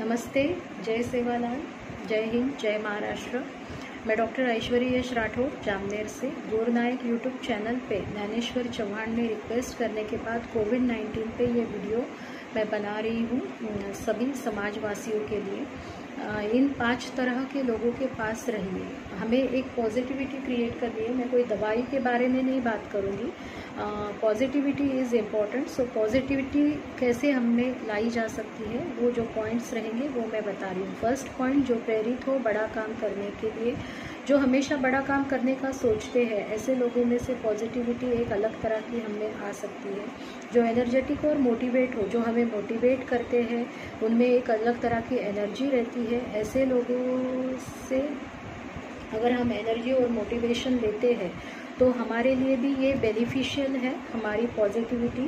नमस्ते, जय सेवालाल, जय हिंद, जय महाराष्ट्र। मैं डॉक्टर ऐश्वर्य यश राठौर, जामनेर से गोर नायक यूट्यूब चैनल पे ज्ञानेश्वर चौहान ने रिक्वेस्ट करने के बाद कोविड 19 पे ये वीडियो मैं बना रही हूँ सभी समाजवासियों के लिए। इन पाँच तरह के लोगों के पास रहिए। हमें एक पॉजिटिविटी क्रिएट करनी है। मैं कोई दवाई के बारे में नहीं बात करूँगी। Positivity is important so positivity कैसे हमें लाई जा सकती है, वो जो पॉइंट्स रहेंगे, वो मैं बता रही हूँ। फ़र्स्ट पॉइंट जो प्रेरित हो बड़ा काम करने के लिए जो हमेशा बड़ा काम करने का सोचते हैं, ऐसे लोगों में से पॉजिटिविटी एक अलग तरह की हमें आ सकती है। जो एनर्जेटिक और मोटिवेट हो, जो हमें मोटिवेट करते हैं, उनमें एक अलग तरह की एनर्जी रहती है। ऐसे लोगों से अगर हम एनर्जी और मोटिवेशन लेते हैं तो हमारे लिए भी ये बेनिफिशियल है हमारी पॉजिटिविटी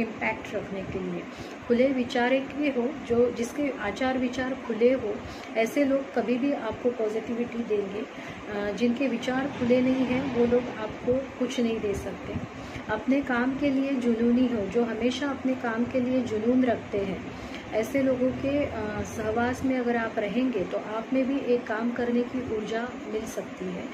इम्पैक्ट रखने के लिए। खुले विचार के हो जो जिसके आचार विचार खुले हो ऐसे लोग कभी भी आपको पॉजिटिविटी देंगे। आ, जिनके विचार खुले नहीं हैं वो लोग आपको कुछ नहीं दे सकते। अपने काम के लिए जुनूनी हो जो हमेशा अपने काम के लिए जुनून रखते हैं। ऐसे लोगों के सहवास में अगर आप रहेंगे तो आप में भी एक काम करने की ऊर्जा मिल सकती है।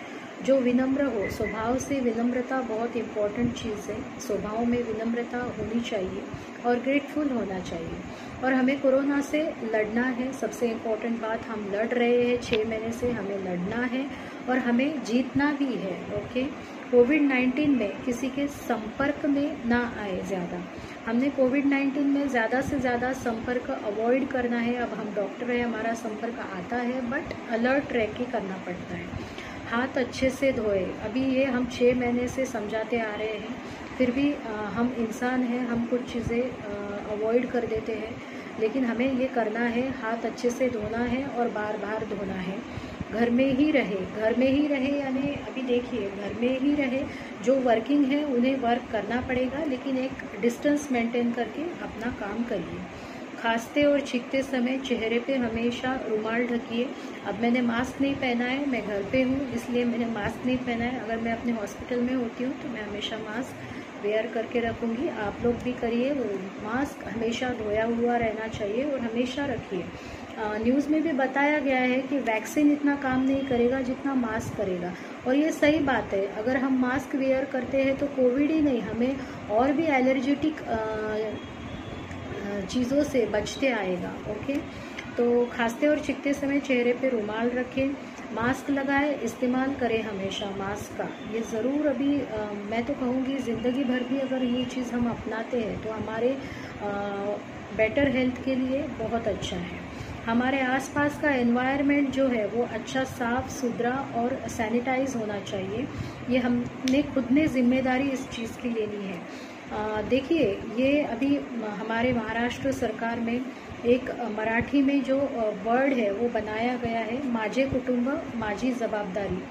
जो विनम्र हो, स्वभाव से विनम्रता बहुत इंपॉर्टेंट चीज़ है। स्वभाव में विनम्रता होनी चाहिए और ग्रेटफुल होना चाहिए। और हमें कोरोना से लड़ना है। सबसे इम्पोर्टेंट बात, हम लड़ रहे हैं। छः महीने से हमें लड़ना है और हमें जीतना भी है ओके कोविड नाइन्टीन में किसी के संपर्क में ना आए ज़्यादा। हमने कोविड नाइन्टीन में ज़्यादा से ज़्यादा संपर्क अवॉइड करना है। अब हम डॉक्टर हैं, हमारा संपर्क आता है बट अलर्ट रह के करना पड़ता है। हाथ अच्छे से धोए। अभी ये हम छः महीने से समझाते आ रहे हैं। फिर भी हम इंसान हैं, हम कुछ चीज़ें अवॉइड कर देते हैं। लेकिन हमें ये करना है, हाथ अच्छे से धोना है और बार बार धोना है। घर में ही रहे। घर में ही रहे यानी अभी देखिए, घर में ही रहे। जो वर्किंग है, उन्हें वर्क करना पड़ेगा, लेकिन एक डिस्टेंस मेंटेन करके अपना काम करिए। खांसते और छींकते समय चेहरे पे हमेशा रुमाल ढकिए अब मैंने मास्क नहीं पहना है, मैं घर पे हूँ, इसलिए मैंने मास्क नहीं पहना है। अगर मैं अपने हॉस्पिटल में होती हूँ तो मैं हमेशा मास्क वेयर करके रखूँगी। आप लोग भी करिए, वो मास्क हमेशा धोया हुआ रहना चाहिए और हमेशा रखिए। न्यूज़ में भी बताया गया है कि वैक्सीन इतना काम नहीं करेगा जितना मास्क करेगा। और ये सही बात है, अगर हम मास्क वेयर करते हैं तो कोविड ही नहीं, हमें और भी एलर्जेटिक चीज़ों से बचते आएगा ओके तो खांसते और चिकते समय चेहरे पे रुमाल रखें मास्क लगाए इस्तेमाल करें हमेशा मास्क का। ये ज़रूर अभी आ, मैं तो कहूँगी ज़िंदगी भर भी अगर ये चीज़ हम अपनाते हैं तो हमारे आ, बेटर हेल्थ के लिए बहुत अच्छा है। हमारे आसपास का एनवायरनमेंट जो है वो अच्छा साफ़ सुथरा और सैनिटाइज होना चाहिए। ये हमने खुद ने ज़िम्मेदारी इस चीज़ की लेनी है। देखिए, ये अभी हमारे महाराष्ट्र सरकार में एक मराठी में जो वर्ड है, वो बनाया गया है माझे कुटुंब माझी जवाबदारी।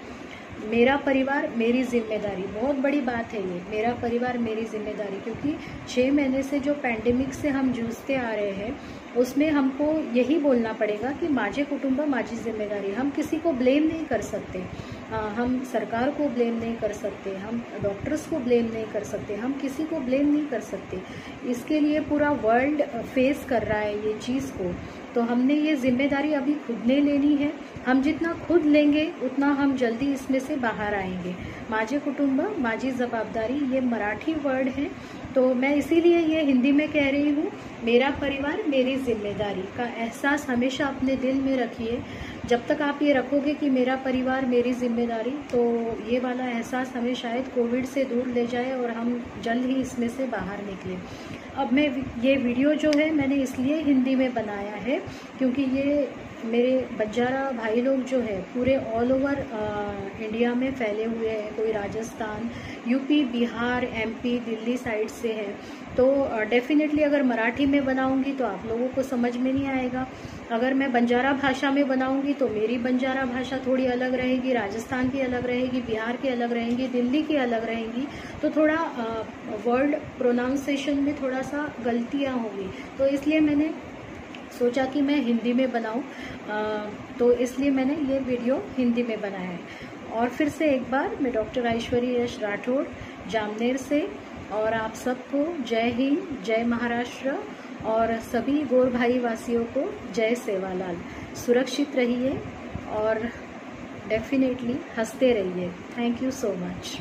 मेरा परिवार मेरी ज़िम्मेदारी बहुत बड़ी बात है ये मेरा परिवार मेरी ज़िम्मेदारी क्योंकि छः महीने से जो पैंडेमिक से हम जूझते आ रहे हैं उसमें हमको यही बोलना पड़ेगा कि माझे कुटुंब माझी ज़िम्मेदारी हम किसी को ब्लेम नहीं कर सकते। आ, हम सरकार को ब्लेम नहीं कर सकते हम डॉक्टर्स को ब्लेम नहीं कर सकते हम किसी को ब्लेम नहीं कर सकते। इसके लिए पूरा वर्ल्ड फेस कर रहा है ये चीज़ को। तो हमने ये ज़िम्मेदारी अभी खुद ने लेनी है। हम जितना खुद लेंगे, उतना हम जल्दी इसमें से बाहर आएँगे। माझे कुटुंब, माझी जवाबदारी ये मराठी वर्ड है। तो मैं इसीलिए ये हिंदी में कह रही हूँ, मेरा परिवार मेरी ज़िम्मेदारी का एहसास हमेशा अपने दिल में रखिए। जब तक आप ये रखोगे कि मेरा परिवार मेरी ज़िम्मेदारी तो ये वाला एहसास हमें शायद कोविड से दूर ले जाए और हम जल्द ही इसमें से बाहर निकले। अब मैं ये वीडियो जो है मैंने इसलिए हिंदी में बनाया है क्योंकि ये मेरे बंजारा भाई लोग जो है, पूरे ऑल ओवर इंडिया में फैले हुए हैं, कोई Rajasthan UP Bihar MP Delhi side से है। तो डेफिनेटली अगर मराठी में बनाऊँगी तो आप लोगों को समझ में नहीं आएगा। अगर मैं बंजारा भाषा में बनाऊँगी तो मेरी बंजारा भाषा थोड़ी अलग रहेगी, राजस्थान की अलग रहेगी, बिहार की अलग रहेंगी, दिल्ली की अलग रहेंगी। तो थोड़ा वर्ड प्रोनाउंसिएशन में थोड़ा सा गलतियाँ होंगी। तो इसलिए मैंने सोचा कि मैं हिंदी में बनाऊँ तो इसलिए मैंने ये वीडियो हिंदी में बनाया है। और फिर से एक बार मैं डॉक्टर ऐश्वरी यश राठौड़ जामनेर से, और आप सबको जय हिंद, जय महाराष्ट्र, और सभी गोर भाई वासियों को जय सेवालाल। सुरक्षित रहिए और डेफिनेटली हँसते रहिए। Thank you so much